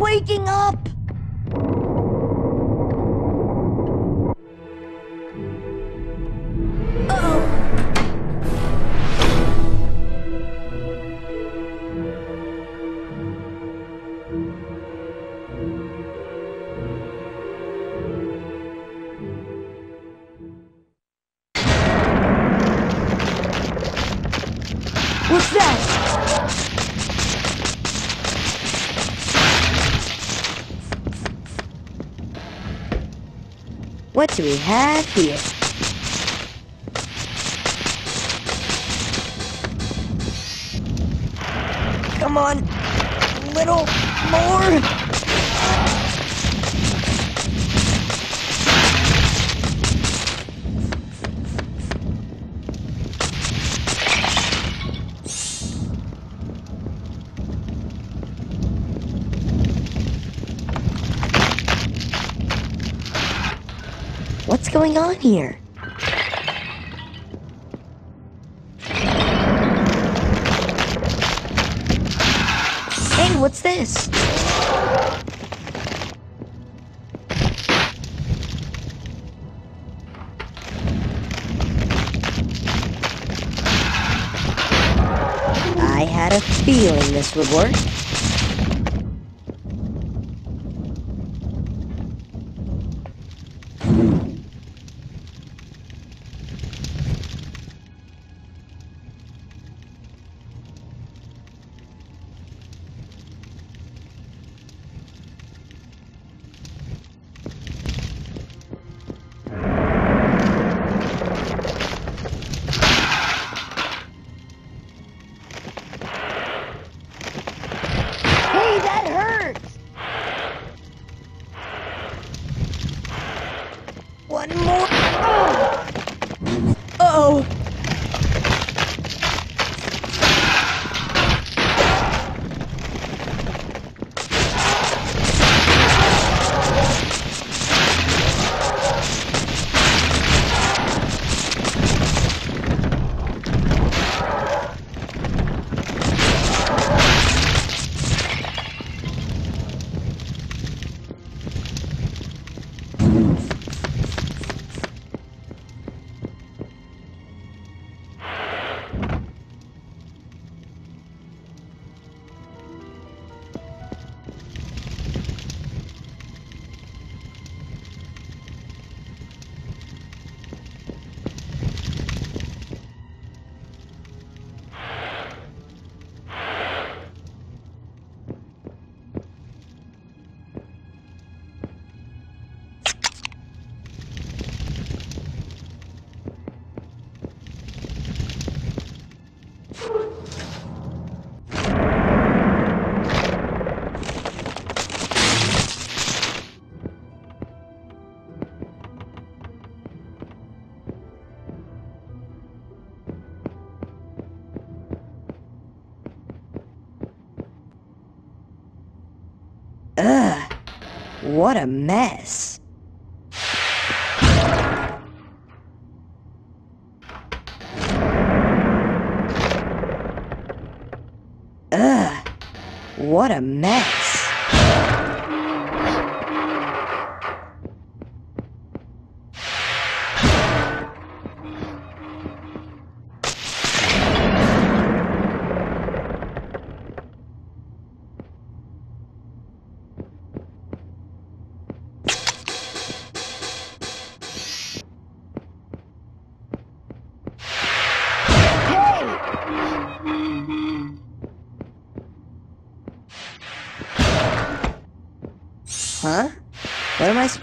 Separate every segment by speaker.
Speaker 1: Waking up! Have here? Come on, a little more. What's going on here? Hey, what's this? I had a feeling this would work. What a mess. Ugh. What a mess.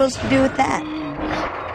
Speaker 1: Supposed to do with that?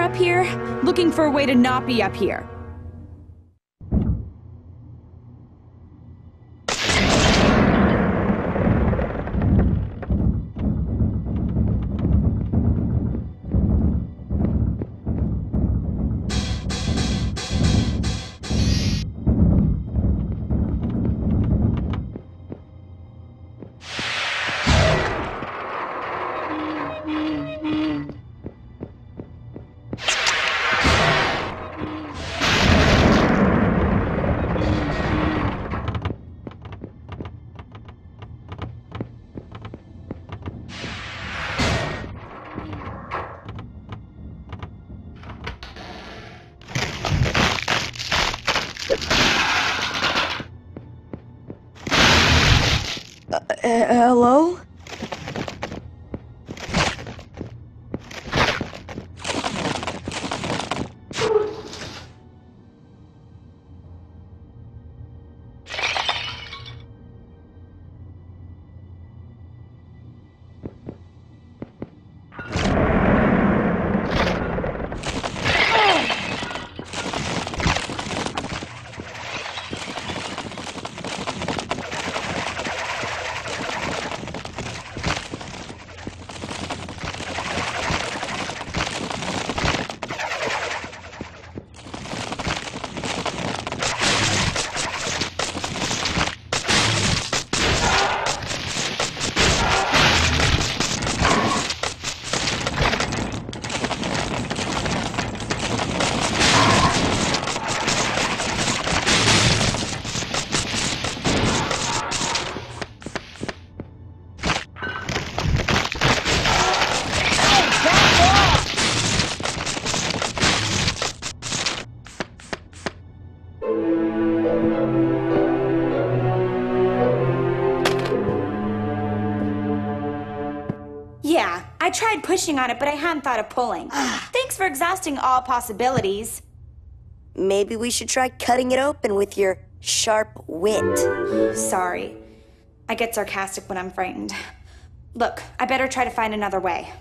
Speaker 1: Up
Speaker 2: here? Looking for a way to not be up here. Pushing on it, but I hadn't thought of pulling. Thanks for exhausting all possibilities.
Speaker 1: Maybe we should try cutting it open with your sharp wit.
Speaker 2: Sorry. I get sarcastic when I'm frightened. Look, I better try to find another way.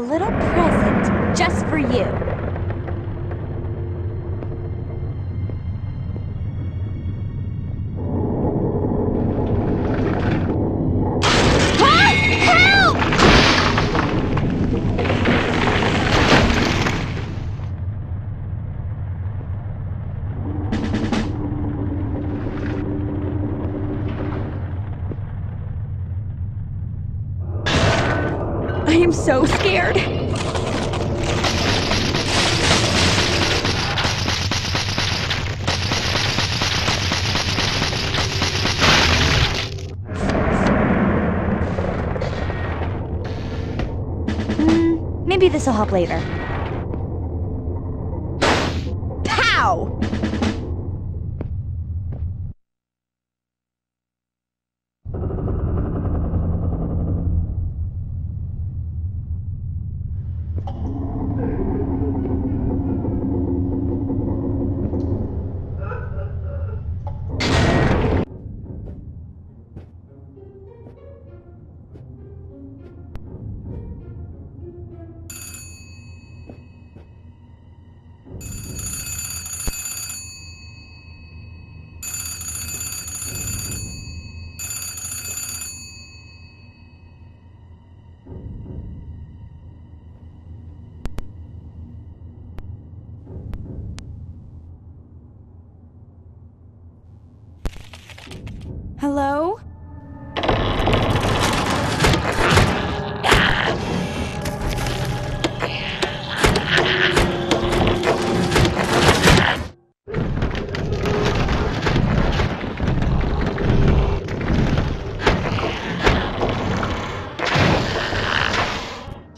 Speaker 3: A little present just for you. Maybe this'll help later.
Speaker 2: Hello?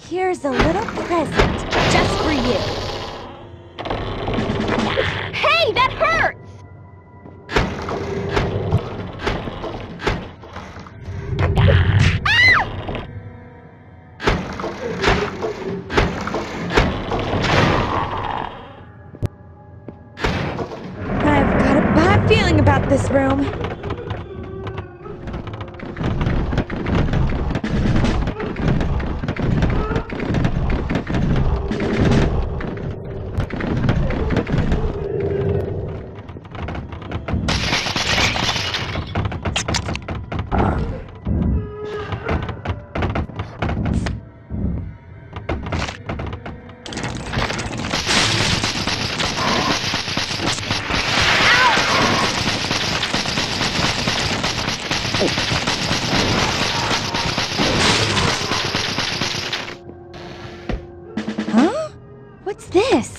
Speaker 4: Here's a little present just for you.
Speaker 2: This?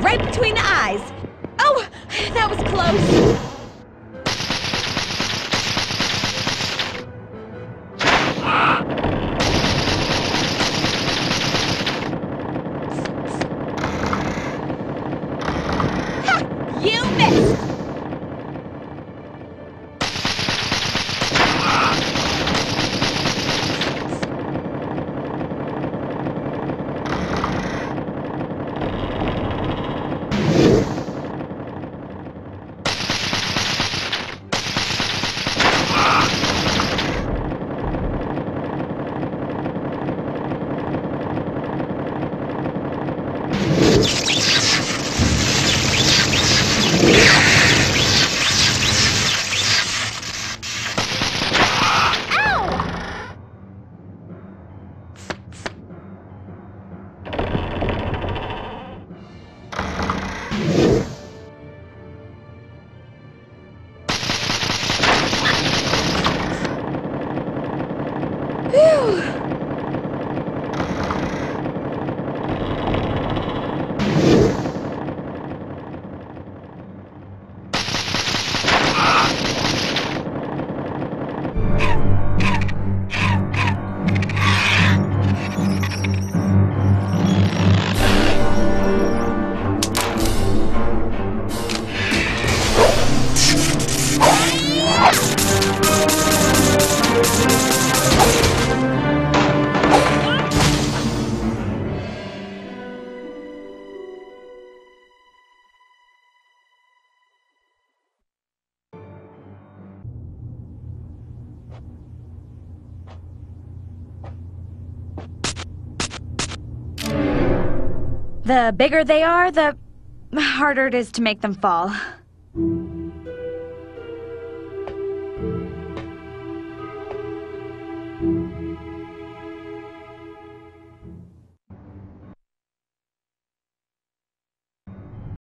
Speaker 2: Right between the eyes. Oh, that was close. The bigger they are, the harder it is to make them fall.